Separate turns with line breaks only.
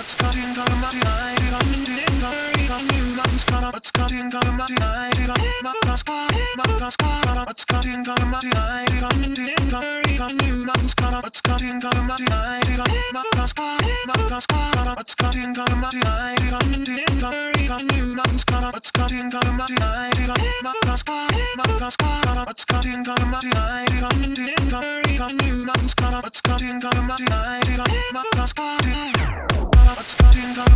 Newman's got a muddy eye,